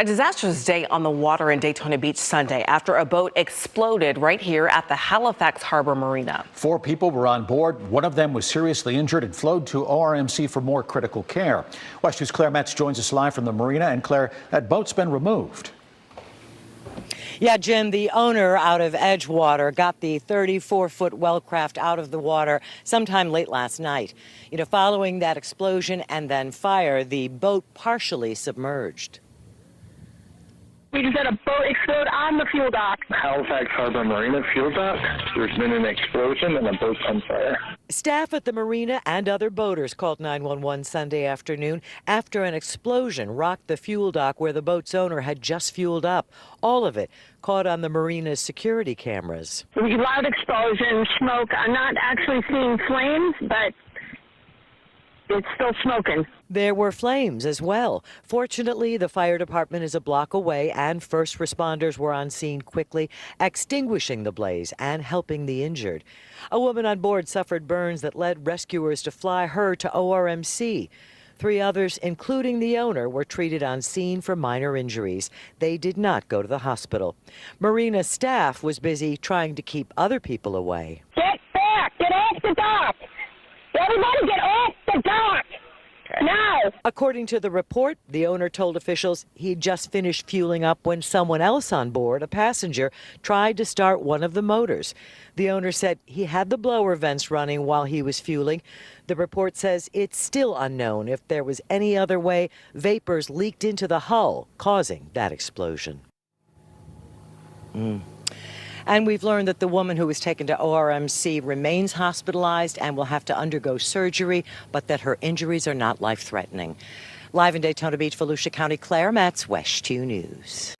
A disastrous day on the water in Daytona Beach Sunday after a boat exploded right here at the Halifax Harbor Marina. Four people were on board. One of them was seriously injured and flowed to ORMC for more critical care. WESH News' Claire Metz joins us live from the marina. And Claire, that boat's been removed. Yeah, Jim, the owner out of Edgewater got the 34 foot Wellcraft out of the water sometime late last night. You know, following that explosion and then fire, the boat partially submerged. We just had a boat explode on the fuel dock. Halifax Harbor Marina fuel dock. There's been an explosion and the boat's on fire. Staff at the marina and other boaters called 911 Sunday afternoon after an explosion rocked the fuel dock where the boat's owner had just fueled up. All of it caught on the marina's security cameras. Loud explosion, smoke. I'm not actually seeing flames, but it's still smoking. There were flames as well. Fortunately, the fire department is a block away and first responders were on scene quickly, extinguishing the blaze and helping the injured. A woman on board suffered burns that led rescuers to fly her to ORMC. Three others, including the owner, were treated on scene for minor injuries. They did not go to the hospital. Marina staff was busy trying to keep other people away. Get back! Get off the dock! Everybody get off the dock! Now! According to the report, the owner told officials he'd just finished fueling up when someone else on board, a passenger, tried to start one of the motors. The owner said he had the blower vents running while he was fueling. The report says it's still unknown if there was any other way vapors leaked into the hull, causing that explosion. Mm. And we've learned that the woman who was taken to ORMC remains hospitalized and will have to undergo surgery, but that her injuries are not life threatening. Live in Daytona Beach, Volusia County, Claire Metz, WESH 2 News.